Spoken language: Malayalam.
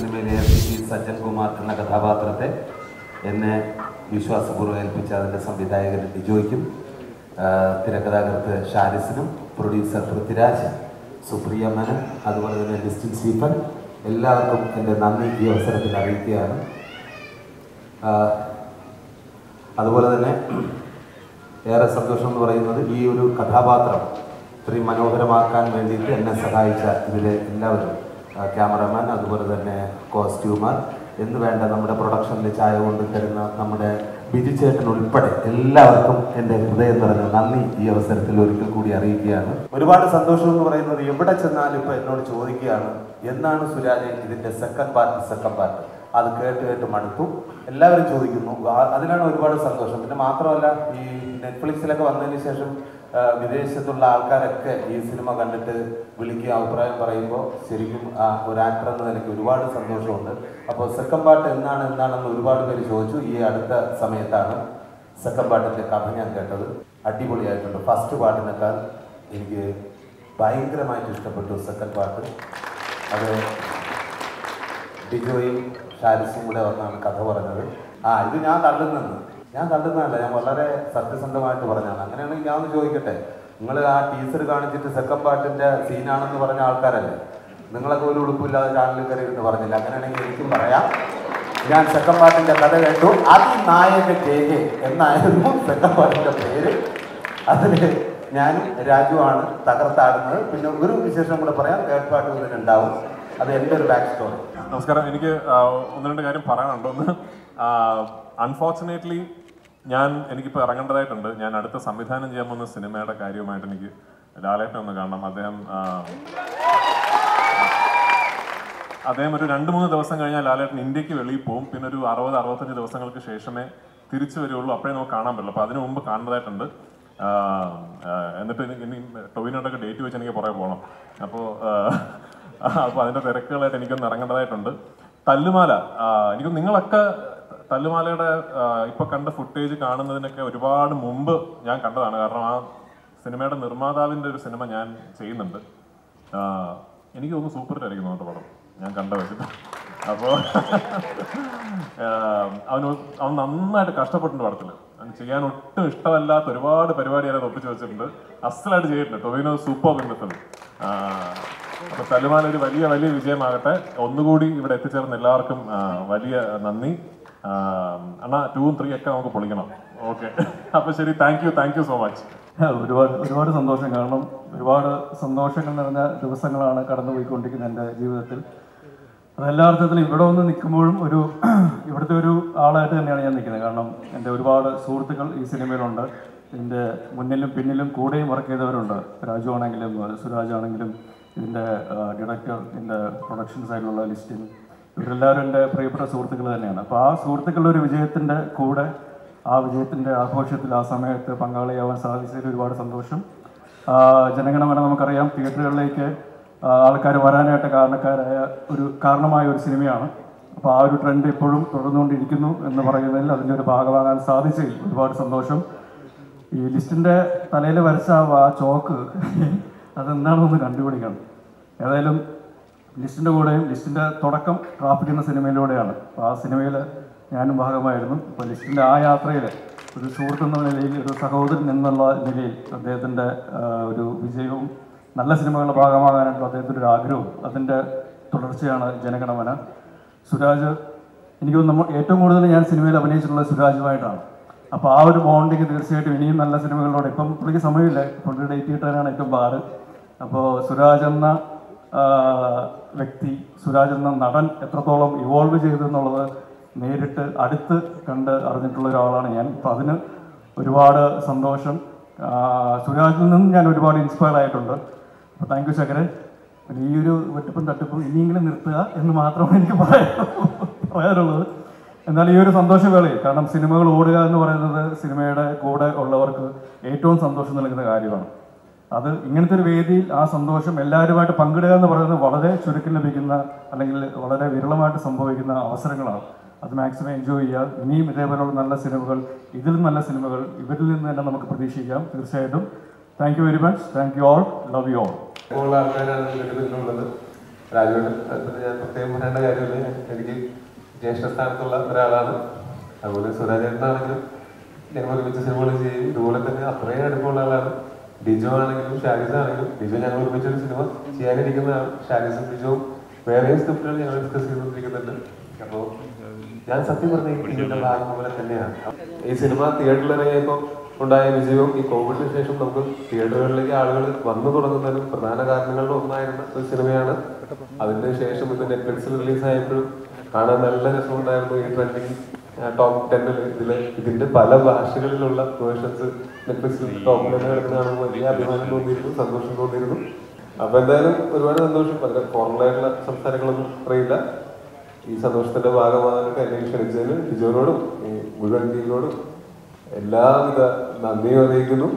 സിനിമയിലെ എ പി സജ്ജൻ കുമാർ എന്ന കഥാപാത്രത്തെ എന്നെ വിശ്വാസപൂർവം ഏൽപ്പിച്ച അതിന്റെ സംവിധായകൻ ഡിജോയ്ക്കും തിരക്കഥാകൃത്ത് ഷാരിസിനും പ്രൊഡ്യൂസർ പൃഥ്വിരാജ് സുപ്രിയ മനൻ അതുപോലെ തന്നെ ലിസ്റ്റിൻ സ്റ്റീഫൻ എല്ലാവർക്കും എന്റെ നന്ദി ഈ അവസരത്തിൽ അറിയിക്കുകയാണ്. അതുപോലെ തന്നെ ഏറെ സന്തോഷം എന്ന് പറയുന്നത് ഈ ഒരു കഥാപാത്രം ഇത്രയും മനോഹരമാക്കാൻ വേണ്ടിയിട്ട് എന്നെ സഹായിച്ച ഇതിലെ എല്ലാവരും. ക്യാമറമാൻ അതുപോലെ തന്നെ കോസ്റ്റ്യൂമർ എന്ന് വേണ്ട നമ്മുടെ പ്രൊഡക്ഷനിൽ ചായ കൊണ്ട് തരുന്ന നമ്മുടെ ബിജു ചേട്ടൻ ഉൾപ്പെടെ എല്ലാവർക്കും എന്റെ ഹൃദയം നിറഞ്ഞ നന്ദി ഈ അവസരത്തിൽ ഒരിക്കൽ കൂടി അറിയിക്കുകയാണ്. ഒരുപാട് സന്തോഷം എന്ന് പറയുന്നത് എവിടെ ചെന്നാലും ഇപ്പോൾ എന്നോട് ചോദിക്കുകയാണ് എന്നാണ് സുരാജ് ഇതിന്റെ സെക്കൻഡ് പാർട്ട് സെക്കൻഡ് പാർട്ട് അത് കേട്ട് കേട്ട് മടുത്തു. എല്ലാവരും ചോദിക്കുന്നു. അതിനാണ് ഒരുപാട് സന്തോഷം. പിന്നെ മാത്രമല്ല ഈ നെറ്റ്ഫ്ലിക്സിലൊക്കെ വന്നതിന് ശേഷം വിദേശത്തുള്ള ആൾക്കാരൊക്കെ ഈ സിനിമ കണ്ടിട്ട് വിളിക്കുക അഭിപ്രായം പറയുമ്പോൾ ശരിക്കും ഒരു ആക്ടർ എന്ന നിലയ്ക്ക് ഒരുപാട് സന്തോഷമുണ്ട്. അപ്പോൾ സെക്കൻഡ് പാർട്ട് എന്നാണ് എന്നാണെന്ന് ഒരുപാട് പേര് ചോദിച്ചു. ഈ അടുത്ത സമയത്താണ് സെക്കൻഡ് പാർട്ടിന്റെ കഥ ഞാൻ കേട്ടത്. അടിപൊളിയായിട്ടുണ്ട്. ഫസ്റ്റ് പാട്ടിനേക്കാൾ എനിക്ക് ഭയങ്കരമായിട്ട് ഇഷ്ടപ്പെട്ടു സെക്കൻഡ് പാർട്ട് അത് ഡിജോയും ഷാരിസും കൂടെ വന്നാണ് കഥ പറഞ്ഞത്. ആ ഇത് ഞാൻ തള്ളുന്നെന്ന് ഞാൻ കണ്ടെന്നല്ല ഞാൻ വളരെ സത്യസന്ധമായിട്ട് പറഞ്ഞാണ് അങ്ങനെയാണെങ്കിൽ ഞാൻ ഒന്ന് ചോദിക്കട്ടെ നിങ്ങൾ ആ ടീച്ചർ കാണിച്ചിട്ട് സെക്കൻഡ് പാർട്ടിന്റെ സീനാണെന്ന് പറഞ്ഞ ആൾക്കാരല്ലേ? നിങ്ങളൊക്കെ ഒരു ഉടുപ്പില്ലാതെ ചാനലിൽ കയറി എന്ന് പറഞ്ഞില്ല? അങ്ങനെയാണെങ്കിൽ എനിക്കും പറയാം. ഞാൻ സെക്കൻഡ് പാർട്ടിന്റെ കഥ കേട്ടു. അതിനായക കെ കെ എന്നായിരുന്നു സെക്കൻഡ് പാർട്ടിന്റെ പേര്. അതിൽ ഞാനും രാജുവാണ് തകർത്താടുന്നത്. പിന്നെ ഒരു വിശേഷം കൂടെ പറയാം. തേർഡ് പാർട്ടി ഇതിലുണ്ടാവും അത് എന്റെ ഒരു ബാക്ക് സ്റ്റോറി നമസ്കാരം. എനിക്ക് ഒന്ന് രണ്ട് കാര്യം പറയാനുണ്ടോ? ഒന്ന് അൺഫോർച്ചുനേറ്റ്ലി ഞാൻ എനിക്കിപ്പോൾ ഇറങ്ങേണ്ടതായിട്ടുണ്ട്. ഞാൻ അടുത്ത സംവിധാനം ചെയ്യാൻ പോകുന്ന സിനിമയുടെ കാര്യവുമായിട്ട് എനിക്ക് ലാലേട്ടനെ ഒന്ന് കാണണം. അദ്ദേഹം അദ്ദേഹം ഒരു രണ്ട് മൂന്ന് ദിവസം കഴിഞ്ഞാൽ ലാലേട്ടൻ ഇന്ത്യയ്ക്ക് വെളിയിൽ പോകും പിന്നെ ഒരു അറുപത് അറുപത്തഞ്ച് ദിവസങ്ങൾക്ക് ശേഷമേ തിരിച്ചു വരികയുള്ളൂ അപ്പോഴേ നമുക്ക് കാണാൻ പറ്റുള്ളൂ. അപ്പോൾ അതിനു മുമ്പ് കാണേണ്ടതായിട്ടുണ്ട്. എന്നിട്ട് ഇനി- ടൊവിനോടൊക്കെ ഡേറ്റ് വെച്ച് എനിക്ക് പുറകെ പോകണം. അപ്പോൾ അപ്പോൾ അതിന്റെ തിരക്കുകളായിട്ട് എനിക്കൊന്ന് ഇറങ്ങേണ്ടതായിട്ടുണ്ട്. തല്ലുമാല എനിക്ക് നിങ്ങളൊക്കെ തല്ലുമാലയുടെ ഇപ്പൊ കണ്ട ഫുട്ടേജ് കാണുന്നതിനൊക്കെ ഒരുപാട് മുമ്പ് ഞാൻ കണ്ടതാണ്. കാരണം ആ സിനിമയുടെ നിർമ്മാതാവിന്റെ ഒരു സിനിമ ഞാൻ ചെയ്യുന്നുണ്ട്. എനിക്ക് തോന്നുന്നു സൂപ്പർ ആയിരിക്കും ആയിരിക്കും പടം. ഞാൻ കണ്ട വെച്ചിട്ട്. അപ്പോൾ അവന് അവൻ നന്നായിട്ട് കഷ്ടപ്പെട്ടിട്ടുണ്ട് പടത്തിൽ അവന് ചെയ്യാൻ ഒട്ടും ഇഷ്ടമല്ലാത്ത ഒരുപാട് പരിപാടി അതിനകത്ത് ഒപ്പിച്ച് വെച്ചിട്ടുണ്ട്. അസലായിട്ട് ചെയ്തിട്ടുണ്ട്. ടൊവിനോ സൂപ്പർ ബിന്ദത്തിൽ അപ്പൊ തലുമാല ഒരു വലിയ വലിയ വിജയമാകട്ടെ. ഒന്നുകൂടി ഇവിടെ എത്തിച്ചേർന്ന എല്ലാവർക്കും വലിയ നന്ദി. അണ്ണാ ടൂവും ത്രീ ഒക്കെ നമുക്ക് പൊളിക്കണം. ഓക്കെ അപ്പൊ ശരി thank you thank you so much ഒരുപാട് ഒരുപാട് സന്തോഷം. കാരണം ഒരുപാട് സന്തോഷങ്ങൾ നിറഞ്ഞ ദിവസങ്ങളാണ് കടന്നുപോയിക്കൊണ്ടിരിക്കുന്നത് എന്റെ ജീവിതത്തിൽ. അതെല്ലാ അർത്ഥത്തിലും ഇവിടെ വന്ന് നിൽക്കുമ്പോഴും ഒരു ഇവിടുത്തെ ഒരു ആളായിട്ട് തന്നെയാണ് ഞാൻ നിൽക്കുന്നത്. കാരണം എന്റെ ഒരുപാട് സുഹൃത്തുക്കൾ ഈ സിനിമയിലുണ്ട്. ഇതിന്റെ മുന്നിലും പിന്നിലും കൂടെയും വർക്ക് ചെയ്തവരുണ്ട്. രാജു ആണെങ്കിലും സുരാജ് ആണെങ്കിലും ഇതിന്റെ ഡയറക്ടർ ഇതിന്റെ പ്രൊഡക്ഷൻ സൈഡിലുള്ള ലിസ്റ്റിൻ ഇവരെല്ലാവരും എന്റെ പ്രിയപ്പെട്ട സുഹൃത്തുക്കൾ തന്നെയാണ്. അപ്പോൾ ആ സുഹൃത്തുക്കളുടെ ഒരു വിജയത്തിന്റെ കൂടെ ആ വിജയത്തിന്റെ ആഘോഷത്തിൽ ആ സമയത്ത് പങ്കാളിയാവാൻ സാധിച്ചതിൽ ഒരുപാട് സന്തോഷം. ജനഗണമന നമുക്കറിയാം. തിയേറ്ററുകളിലേക്ക് ആൾക്കാർ വരാനായിട്ട് കാരണക്കാരായ ഒരു കാരണമായ ഒരു സിനിമയാണ്. അപ്പോൾ ആ ഒരു ട്രെൻഡ് ഇപ്പോഴും തുടർന്നുകൊണ്ടിരിക്കുന്നു എന്ന് പറയുന്നതിൽ അതിന്റെ ഒരു ഭാഗമാകാൻ സാധിച്ചതിൽ ഒരുപാട് സന്തോഷം. ഈ ലിസ്റ്റിന്റെ തലയിൽ വരച്ച ആ ചോക്ക് അതെന്താണെന്ന് കണ്ടുപിടിക്കണം. ഏതായാലും ലിസ്റ്റിന്റെ കൂടെയും ലിസ്റ്റിന്റെ തുടക്കം ട്രാഫിക് എന്ന സിനിമയിലൂടെയാണ്. അപ്പോൾ ആ സിനിമയിൽ ഞാനും ഭാഗമായിരുന്നു. അപ്പോൾ ലിസ്റ്റിന്റെ ആ യാത്രയിൽ ഒരു സുഹൃത്ത് എന്ന നിലയിൽ ഒരു സഹോദരൻ എന്നുള്ള നിലയിൽ അദ്ദേഹത്തിന്റെ ഒരു വിജയവും നല്ല സിനിമകളുടെ ഭാഗമാകാനായിട്ടുള്ള അദ്ദേഹത്തിന്റെ ഒരു ആഗ്രഹവും അതിന്റെ തുടർച്ചയാണ് ജനഗണമന. സുരാജ് എനിക്ക് നമ്മൾ ഏറ്റവും കൂടുതൽ ഞാൻ സിനിമയിൽ അഭിനയിച്ചിട്ടുള്ളത് സുരാജുമായിട്ടാണ്. അപ്പോൾ ആ ഒരു ബോണ്ടിങ് തീർച്ചയായിട്ടും ഇനിയും നല്ല സിനിമകളിലൂടെ ഇപ്പം പുള്ളിക്ക് സമയമില്ല. പുള്ളിയുടെ ഡേറ്റ് കിട്ടാനാണ് ഏറ്റവും പാട്. അപ്പോൾ സുരാജ് എന്ന വ്യക്തി സുരാജ് എന്ന നടൻ എത്രത്തോളം ഇവോൾവ് ചെയ്തു എന്നുള്ളത് നേരിട്ട് അടുത്ത് കണ്ട് അറിഞ്ഞിട്ടുള്ള ഒരാളാണ് ഞാൻ. അപ്പോൾ അതിന് ഒരുപാട് സന്തോഷം. സുരാജിൽ നിന്നും ഞാൻ ഒരുപാട് ഇൻസ്പയർ ആയിട്ടുണ്ട്. അപ്പോൾ താങ്ക് യു ശങ്കരൻ ഈ ഒരു വെട്ടിപ്പും തട്ടിപ്പും ഇനിയെങ്കിലും നിർത്തുക എന്ന് മാത്രമേ എനിക്ക് പറയാനുള്ളത്. എന്നാൽ ഈ ഒരു സന്തോഷവേളയിൽ കാരണം സിനിമകൾ ഓടുക എന്ന് പറയുന്നത് സിനിമയുടെ കൂടെ ഉള്ളവർക്ക് ഏറ്റവും സന്തോഷം നൽകുന്ന കാര്യമാണ്. അത് ഇങ്ങനത്തെ ഒരു വേദിയിൽ ആ സന്തോഷം എല്ലാവരുമായിട്ട് പങ്കിടുക എന്ന് പറയുന്നത് വളരെ ചുരുക്കം ലഭിക്കുന്ന അല്ലെങ്കിൽ വളരെ വിരളമായിട്ട് സംഭവിക്കുന്ന അവസരങ്ങളാണ്. അത് മാക്സിമം എൻജോയ് ചെയ്യുക. ഇനിയും ഇതേപോലെയുള്ള നല്ല സിനിമകൾ ഇതിൽ നല്ല സിനിമകൾ ഇവരിൽ നിന്ന് തന്നെ നമുക്ക് പ്രതീക്ഷിക്കാം. തീർച്ചയായിട്ടും. Thank you very much thank you all love you all ഞാൻ പ്രത്യേകം ഒരാളാണ്. അതുപോലെ സുരാജേട്ടനാണെങ്കിലും ഞങ്ങൾ ഒരുമിച്ച് സിനിമകൾ ചെയ്യും. ഇതുപോലെ തന്നെ അത്രയും അടുപ്പമുള്ള ആളാണ്. ഡിജോ ആണെങ്കിലും ഷാരിസ് ആണെങ്കിലും ഡിജോ ഞങ്ങൾ ഒരുമിച്ചൊരു സിനിമ ചെയ്യാനിരിക്കുന്നതാണ് ഷാരിസും ഡിജോവും വേറെയും സ്ക്രിപ്റ്റുകൾ ഞങ്ങൾ ഡിസ്കസ് ചെയ്തുകൊണ്ടിരിക്കുന്നുണ്ട്. അപ്പോൾ ഞാൻ സത്യം പറഞ്ഞ ടീമിന്റെ ഭാഗം പോലെ തന്നെയാണ്. ഈ സിനിമ തിയേറ്ററിൽ ഇറങ്ങിയപ്പോൾ ഉണ്ടായ വിജയവും ഈ കോവിഡിന് ശേഷം നമുക്ക് തിയേറ്ററുകളിലേക്ക് ആളുകൾ വന്നു തുടങ്ങുന്നതിനും പ്രധാന കാരണങ്ങളിൽ ഒന്നായിരുന്ന ഒരു സിനിമയാണ്. അതിന് ശേഷം ഇത് നെറ്റ്ഫ്ലിക്സിൽ റിലീസായപ്പോഴും കാണാൻ നല്ല രസമുണ്ടായിരുന്നു ഈ ട്രെൻഡിങ് ടോപ്പ് ടെന്നിൽ ഇതിലെ ഇതിന്റെ പല ഭാഷകളിലുള്ള വേർഷൻസ് നെറ്റ്ഫ്ലിക്സിൽ ടോപ്പ് ടെന്നിൽ കിടക്കുന്നതാണ് വലിയ അഭിമാനം തോന്നിയിരുന്നു സന്തോഷം തോന്നിയിരുന്നു. അപ്പൊ എന്തായാലും ഒരുപാട് സന്തോഷം. വളരെ ഫോർമൽ ആയിട്ടുള്ള സംസാരങ്ങളൊന്നും അറിയില്ല. ഈ സന്തോഷത്തിന്റെ ഭാഗമാകാനൊക്കെ എന്നെ ക്ഷണിച്ചതിന് ടിജോനോടും ഈ മുഴുവൻ ടീമിനോടും എല്ലാവിധ നന്ദിയും അറിയിക്കുന്നു.